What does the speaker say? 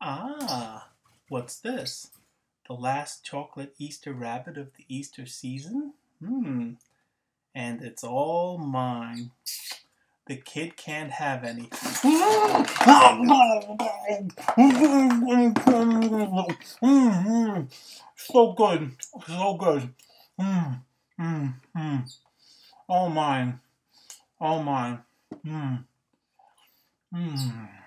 Ah, what's this? The last chocolate Easter rabbit of the Easter season? Hmm, and it's all mine. The kid can't have any. So good, so good. Mm, mm, mm. All mine, all mine. Mm. Mm.